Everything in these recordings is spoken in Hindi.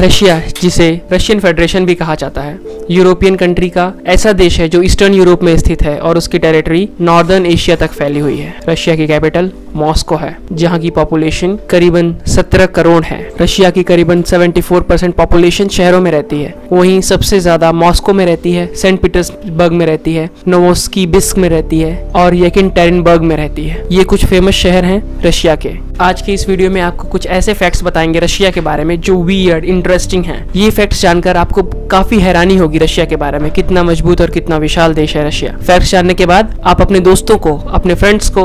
रशिया, जिसे रशियन फेडरेशन भी कहा जाता है। यूरोपियन कंट्री का ऐसा देश है जो ईस्टर्न यूरोप में स्थित है और उसकी टेरिटरी नॉर्दर्न एशिया तक फैली हुई है। रशिया की कैपिटल मॉस्को है, जहाँ की पॉपुलेशन करीबन 17 करोड़ है। रशिया की करीबन 74 परसेंट पॉपुलेशन शहरों में रहती है। वहीं सबसे ज़्यादा मॉस्को में रहती है सेंट पीटर्सबर्ग में रहती है नोवोस्की बिस्क में रहती है और यकिन टेरिनबर्ग में रहती है। ये कुछ फ़ेमस शहर हैं रशिया के। आज के इस वीडियो में आपको कुछ ऐसे फैक्ट्स बताएँगे रशिया के बारे में जो वियर्ड इंटरेस्टिंग हैं। ये फैक्ट्स जानकर आपको काफ़ी हैरानी होगी रशिया के बारे में, कितना मज़बूत और कितना विशाल देश है रशिया। फैक्ट्स जानने के बाद आप अपने दोस्तों को, अपने फ्रेंड्स को,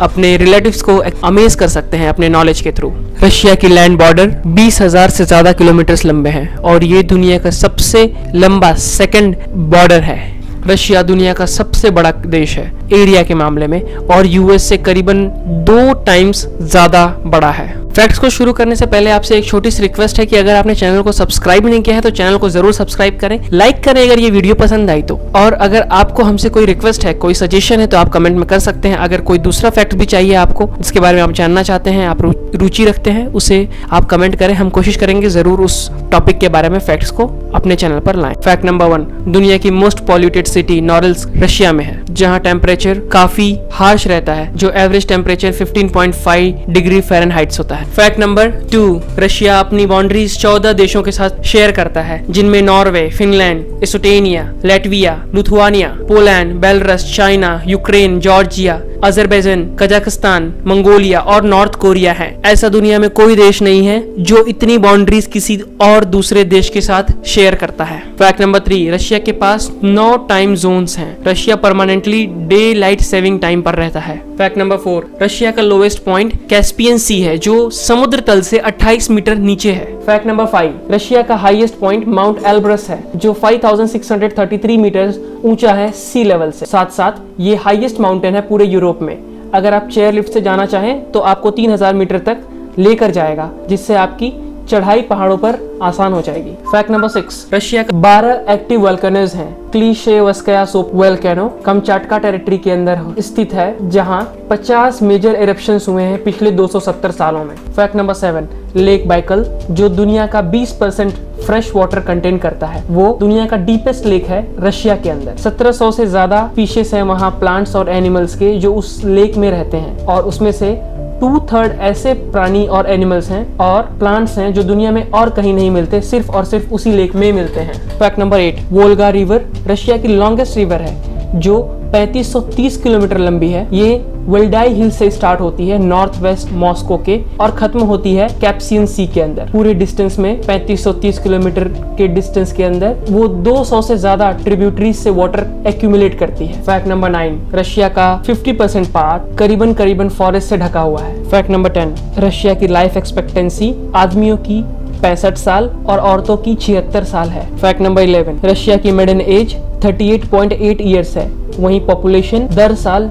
अपने रिलेटिव्स को अमेज कर सकते हैं अपने नॉलेज के थ्रू रशिया की लैंड बॉर्डर बीस हज़ार से ज़्यादा किलोमीटर लंबे है और ये दुनिया का सबसे लंबा सेकेंड बॉर्डर है। रशिया दुनिया का सबसे बड़ा देश है। एरिया के मामले में और यूएस से करीबन दो टाइम्स ज़्यादा बड़ा है। फैक्ट्स को शुरू करने से पहले आपसे एक छोटी सी रिक्वेस्ट है कि अगर आपने चैनल को सब्सक्राइब नहीं किया है तो चैनल को ज़रूर सब्सक्राइब करें लाइक करें अगर ये वीडियो पसंद आई तो। और अगर आपको हमसे कोई रिक्वेस्ट है, कोई सजेशन है तो आप कमेंट में कर सकते हैं। अगर कोई दूसरा फैक्ट भी चाहिए आपको, जिसके बारे में आप जानना चाहते हैं, आप रुचि रखते हैं, उसे आप कमेंट करें। हम कोशिश करेंगे ज़रूर उस टॉपिक के बारे में फैक्ट्स को अपने चैनल पर लाएँ। फैक्ट नंबर वन दुनिया की most polluted city Norilsk Russia में है, जहाँ टेम्परेचर काफ़ी हार्श रहता है, जो एवरेज टेम्परेचर 15.5 डिग्री फेरन होता है। फैक्ट नंबर टू रशिया अपनी बाउंड्रीज 14 देशों के साथ शेयर करता है, जिनमें Norway Finland Estonia Latvia Lithuania Poland Belarus China Ukraine Georgia Azerbaijan Kazakhstan Mongolia और नॉर्थ कोरिया है। ऐसा दुनिया में कोई देश नहीं है जो इतनी बाउंड्रीज किसी और दूसरे देश के साथ शेयर करता है। फैक्ट नंबर थ्री रशिया के पास नौ टाइम जोन है। Russia permanently daylight saving time पर रहता है। फैक्ट नंबर फोर रशिया का लोवेस्ट पॉइंट कैस्पियन सी है जो समुद्र तल से 28 मीटर नीचे है। फैक्ट नंबर फाइव रशिया का हाईएस्ट पॉइंट माउंट एल्ब्रस है जो 5,633 मीटर ऊँचा है सी लेवल से। साथ साथ ये हाईएस्ट माउंटेन है पूरे यूरोप में। अगर आप चेयर लिफ्ट से जाना चाहें तो आपको 3000 मीटर तक लेकर जाएगा, जिससे आपकी चढ़ाई पहाड़ों पर आसान हो जाएगी। फैक्ट नंबर सिक्स रशिया का बारह एक्टिव वल्कनर्स हैं। क्लीशे वस्कया सोप वेलकैनो कमचाटका टेरिटरी के अंदर स्थित है, जहाँ 50 मेजर एरप्शन हुए हैं पिछले 270 सालों में। Fact number seven lake Baikal जो दुनिया का 20 परसेंट फ्रेश वाटर कंटेन करता है, वो दुनिया का डीपेस्ट लेक है रशिया के अंदर। 1700 से ज़्यादा स्पीशीज है वहाँ प्लांट्स और एनिमल्स के, जो उस लेक में रहते हैं, और उसमें से टू थर्ड ऐसे प्राणी और एनिमल्स हैं और प्लांट्स हैं जो दुनिया में और कहीं नहीं मिलते, सिर्फ़ और सिर्फ़ उसी लेक में मिलते हैं। Fact number eight Volga river Russia की लॉन्गेस्ट रिवर है, जो 3530 किलोमीटर लंबी है। ये वेल्डाई हिल से स्टार्ट होती है नॉर्थ वेस्ट मॉस्को के और खत्म होती है कैप्सियन सी के अंदर। पूरे डिस्टेंस में 3530 किलोमीटर के डिस्टेंस के अंदर वो 200 से ज़्यादा ट्रिब्यूटरीज से वाटर एक्यूमुलेट करती है। फैक्ट नंबर नाइन रशिया का 50 परसेंट पार्ट करीबन करीबन फॉरेस्ट से ढका हुआ है। फैक्ट नंबर टेन रशिया की लाइफ एक्सपेक्टेंसी आदमियों की पैंसठ साल और औरतों की छिहत्तर साल है। फैक्ट नंबर इलेवन रशिया की मिडन एज 38.8 इयर्स है। वहीं पॉपुलेशन दर साल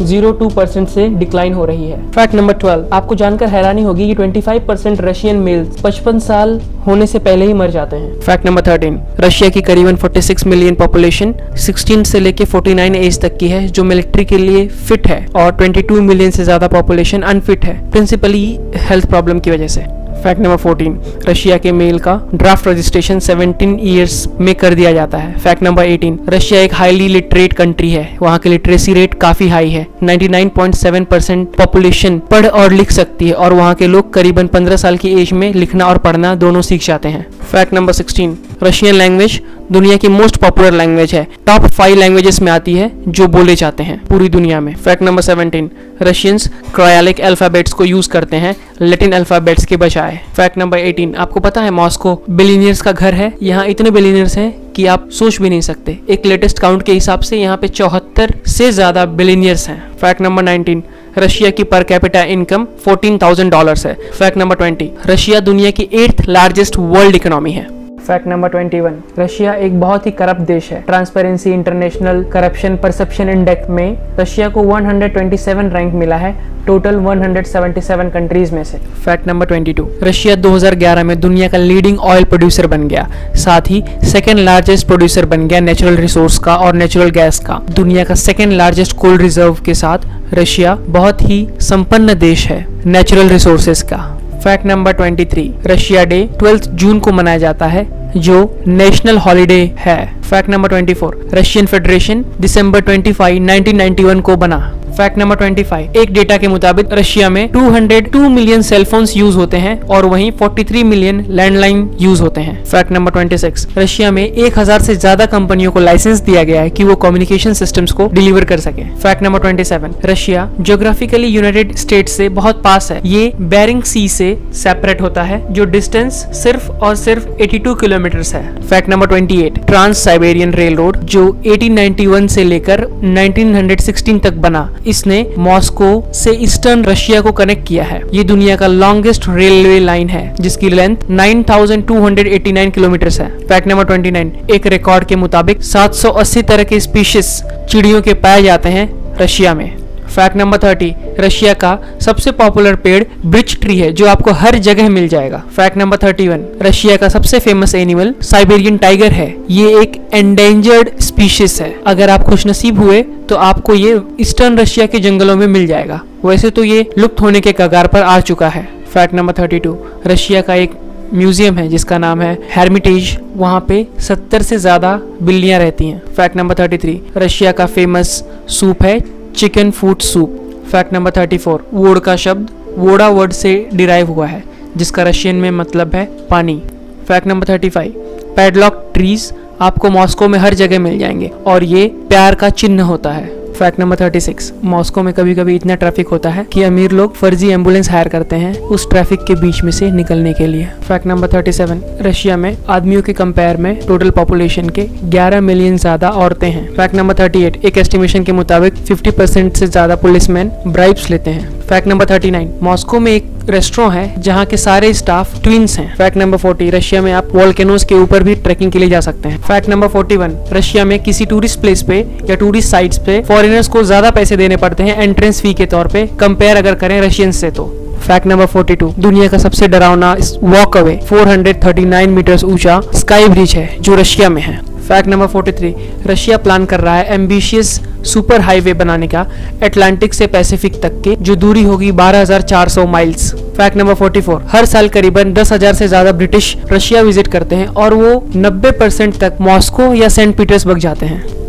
0.02 परसेंट से डिक्लाइन हो रही है। फैक्ट नंबर 12 आपको जानकर हैरानी होगी कि 25 परसेंट रशियन मेल्स 55 साल होने से पहले ही मर जाते हैं। फैक्ट नंबर 13 रशिया की करीबन 46 मिलियन पॉपुलेशन 16 से लेके 49 एज तक की है, जो मिलिट्री के लिए फिट है, और 22 मिलियन से ज़्यादा पॉपुलेशन अनफिट है प्रिंसिपली हेल्थ प्रॉब्लम की वजह से। फैक्ट नंबर 14 रशिया के मेल का ड्राफ्ट रजिस्ट्रेशन 17 इयर्स में कर दिया जाता है। फैक्ट नंबर 18 रशिया एक हाईली लिटरेट कंट्री है। वहाँ की लिटरेसी रेट काफ़ी हाई है। 99.7 परसेंट पॉपुलेशन पढ़ और लिख सकती है और वहाँ के लोग करीबन 15 साल की एज में लिखना और पढ़ना दोनों सीख जाते हैं। फैक्ट नंबर 16 रशियन लैंग्वेज दुनिया की मोस्ट पॉपुलर लैंग्वेज है। टॉप फाइव लैंग्वेजेस में आती है जो बोले जाते हैं पूरी दुनिया में। Fact number 17 Russians Cyrillic alphabets को यूज़ करते हैं लेटिन अल्फाबेट्स के बजाय। फैक्ट नंबर 18 आपको पता है मॉस्को बिलीनियर्स का घर है? यहाँ इतने बिलीनियर्स हैं कि आप सोच भी नहीं सकते। एक लेटेस्ट काउंट के हिसाब से यहाँ पे चौहत्तर से ज़्यादा बिलीनियर्स हैं। फैक्ट नंबर 19 रशिया की पर कैपिटा इनकम 14,000 डॉलर्स है। फैक्ट नंबर 20 रशिया दुनिया की एट्थ लार्जेस्ट वर्ल्ड इकोनॉमी है। फैक्ट नंबर 21 रशिया एक बहुत ही करप्ट देश है। Transparency International corruption perception index में रशिया को 127 रैंक मिला है। टोटल 177 कंट्रीज़ में से। फैक्ट नंबर 22 रशिया 2011 में दुनिया का लीडिंग ऑयल प्रोड्यूसर बन गया। साथ ही सेकेंड लार्जेस्ट प्रोड्यूसर बन गया नेचुरल रिसोर्स का और नेचुरल गैस का। दुनिया का सेकेंड लार्जेस्ट कोल्ड रिज़र्व के साथ रशिया बहुत ही संपन्न देश है नेचुरल रिसोर्सेज का। Fact number 23 Russia day 12 June को मनाया जाता है। जो नेशनल हॉलिडे है। फैक्ट नंबर 24 रशियन फेडरेशन दिसंबर 25 1991 को बना। फैक्ट नंबर 25 एक डेटा के मुताबिक रशिया में 202 मिलियन सेलफोन्स यूज़ होते हैं और वहीं 43 मिलियन लैंडलाइन यूज़ होते हैं। फैक्ट नंबर 26 रशिया में 1000 से ज़्यादा कंपनियों को लाइसेंस दिया गया है कि वो कम्युनिकेशन सिस्टम्स को डिलीवर कर सके। Fact number 27 Russia geographically United State से बहुत पास है। ये बेरिंग सी से सेपरेट होता है, जो डिस्टेंस सिर्फ़ और सिर्फ़ 82 किलोमीटर है। Fact number 28 trans Siberian railroad जो 1891 से लेकर 1916 तक बना इसने मॉस्को से ईस्टर्न रशिया को कनेक्ट किया है। ये दुनिया का लॉन्गेस्ट रेलवे लाइन है जिसकी लेंथ 9,289 किलोमीटर है। फैक्ट नंबर 29 एक रिकॉर्ड के मुताबिक 780 तरह के स्पीशीज चिड़ियों के पाए जाते हैं रशिया में। फैक्ट नंबर थर्टी रशिया का सबसे पॉपुलर पेड़ ब्रिच ट्री है, जो आपको हर जगह मिल जाएगा। Fact number thirty one Russia का सबसे फ़ेमस एनिमल साइबेरियन टाइगर है। ये एक एंडेंजर्ड स्पीशीज है। अगर आप खुशनसीब हुए तो आपको ये ईस्टर्न रशिया के जंगलों में मिल जाएगा। वैसे तो ये लुप्त होने के कगार पर आ चुका है। Fact number thirty two Russia का एक म्यूज़ियम है, जिसका नाम है हेरमिटेज वहाँ पे 70 से ज़्यादा बिल्लियाँ रहती हैं। फैक्ट नंबर 33 रशिया का फ़ेमस सूप है chicken food soup fact number 34 vodka शब्द वोडा वर्ड से डिराइव हुआ है, जिसका रशियन में मतलब है पानी। फैक्ट नंबर 35 पैडलॉक ट्रीज आपको मॉस्को में हर जगह मिल जाएँगे, और ये प्यार का चिन्ह होता है। फैक्ट नंबर 36 मॉस्को में कभी कभी इतना ट्रैफ़िक होता है कि अमीर लोग फर्जी एंबुलेंस हायर करते हैं उस ट्रैफ़िक के बीच में से निकलने के लिए। फैक्ट नंबर 37 रशिया में आदमियों के कंपेयर में टोटल पॉपुलेशन के 11 मिलियन ज़्यादा औरतें हैं। फैक्ट नंबर 38 एक एस्टिमेशन के मुताबिक 50 परसेंट से ज़्यादा पुलिसमैन ब्राइब्स लेते हैं। फैक्ट नंबर 39 मॉस्को में एक रेस्टोरेंट है जहाँ के सारे स्टाफ ट्विंस हैं। फैक्ट नंबर 40 रशिया में आप वॉल्केनोज के ऊपर भी ट्रैकिंग के लिए जा सकते हैं। फैक्ट नंबर 41 रशिया में किसी टूरिस्ट प्लेस पे या टूरिस्ट साइट्स पे फॉरेनर्स को ज़्यादा पैसे देने पड़ते हैं एंट्रेंस फ़ी के तौर पे। कंपेयर अगर करें रशियन से तो। फैक्ट नंबर 42 दुनिया का सबसे डरावना वॉक अवे 439 मीटर्स ऊँचा स्काई ब्रिज है जो रशिया में है। फैक्ट नंबर 43 रशिया प्लान कर रहा है एम्बिशियस सुपर हाईवे बनाने का अटलांटिक से पैसिफिक तक के जो दूरी होगी 12,400 माइल्स फैक्ट नंबर 44 हर साल करीबन 10,000 से ज़्यादा ब्रिटिश रशिया विज़िट करते हैं और वो 90 परसेंट तक मॉस्को या सेंट पीटर्सबर्ग जाते हैं।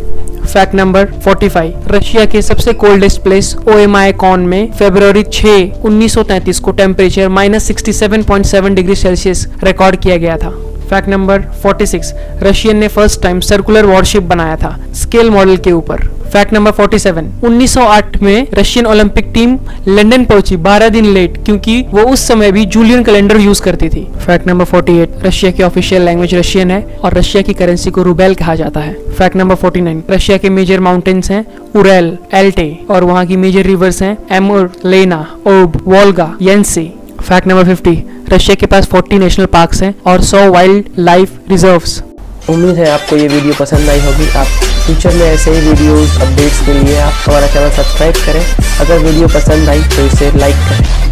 फैक्ट नंबर 45 रशिया के सबसे coldest place Oymyakon में फेब्रवरी 6 1933 को temperature minus sixty degree Celsius record किया गया था। फैक्ट नंबर 46 रशियन ने फ़र्स्ट टाइम सर्कुलर वॉरशिप बनाया था, स्केल मॉडल के ऊपर। फैक्ट नंबर 47 1908 में रशियन ओलंपिक टीम लंदन पहुँची 12 दिन लेट, क्योंकि वो उस समय भी जूलियन कैलेंडर यूज़ करती थी। फैक्ट नंबर 48 रशिया की ऑफिशियल लैंग्वेज रशियन है और रशिया की करेंसी को रूबेल कहा जाता है। फैक्ट नंबर 49 रशिया के मेजर माउंटेन्स हैं उरेल, एल्टे और वहाँ की मेजर रिवर्स हैं Amur, Lena, Ob, Volga Yenisei fact number 50 Russia के पास 40 नेशनल पार्क्स हैं और 100 वाइल्ड लाइफ रिजर्व्स उम्मीद है आपको ये वीडियो पसंद आई होगी। आप फ्यूचर में ऐसे ही वीडियोस अपडेट्स के लिए आप हमारा चैनल सब्सक्राइब करें। अगर वीडियो पसंद आई तो इसे लाइक करें।